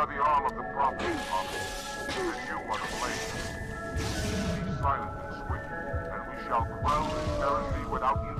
are the arm of the prophet, and you are the blade. Be silent and swift, and we shall quell this heresy without incident.